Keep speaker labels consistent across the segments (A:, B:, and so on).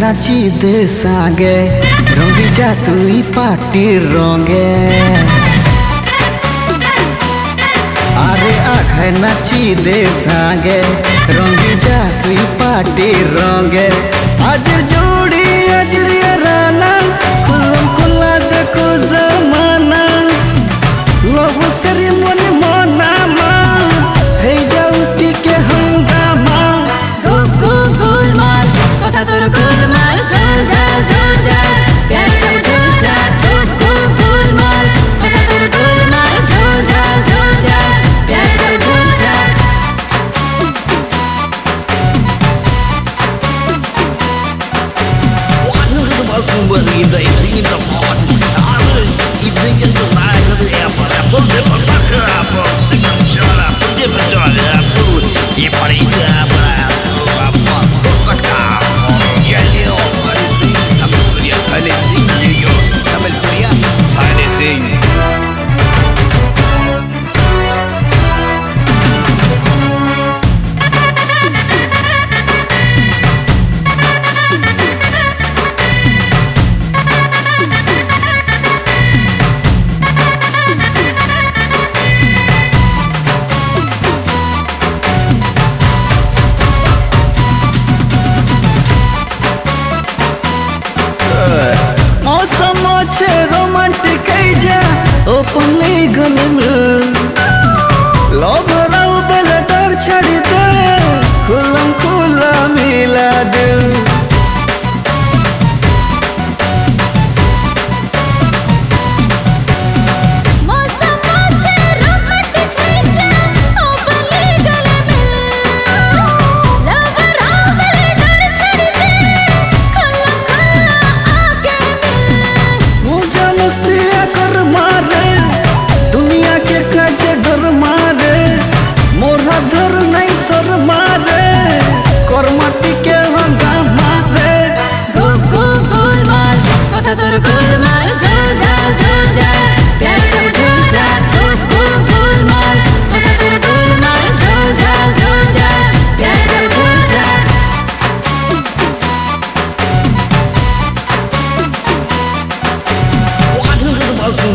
A: नाची दे सागे, रंग जा तू पार्टी रंगे। अरे आख नाची दे सागे, रंगी जा तू पार्टी रोंगे। अजर जोड़ी अजर याराना खुलम खुला देखो जा
B: Dozen will eat the evening in the morning Others evening in the night and the air for apple Dip a bucker apple, sing a jolly apple, dip a jolly apple Eat a apple, apple
A: छे romantic जा। Openly गले मिल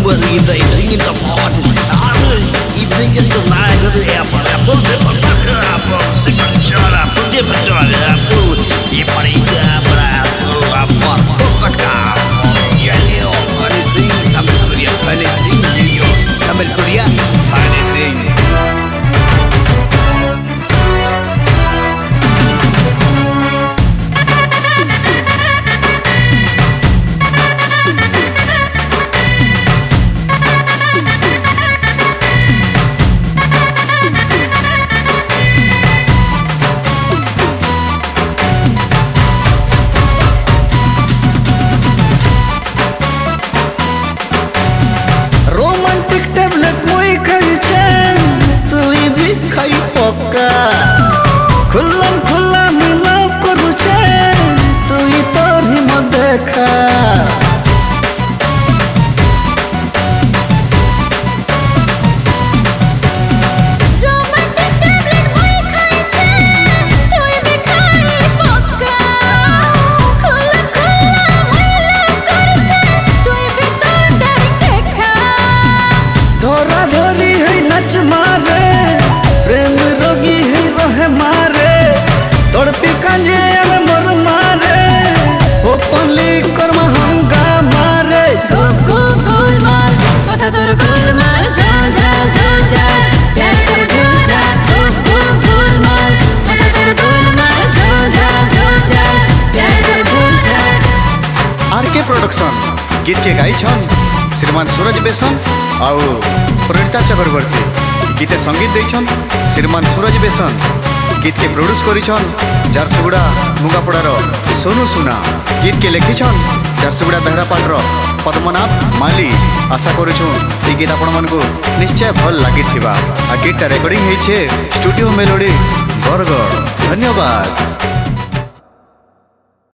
B: suas ideias e então
A: धोरा धोरी है नच मारे। प्रेम रोगी है रहे मारे। तोड़ पिका जेल मर मारे। ओ पली कर महँगा मारे।
C: गोल माल कथा तोर गोल माल
A: आर के प्रोडक्शन गीत के गाई छन्। শ্রীমান সুরজ বেসন আউ প্রণীতা চক্রবর্তী গীতে সংগীত দিয়েছেন শ্রীমান সুরজ বেসন গীতকে প্রড্যুস করেছেন ঝারসুগুড়া মুগাপড়ার সোনু সুনা গীতকে লিখিছন ঝারসুগুড়া বেহরাপাটর পদ্মনাভ মালি আশা করুছু এই গীত আপনার নিশ্চয় ভালো লাগিথিবা আর গীতটা রেকর্ডিং হয়েছে স্টুডিও মেলোডি বরগড় ধন্যবাদ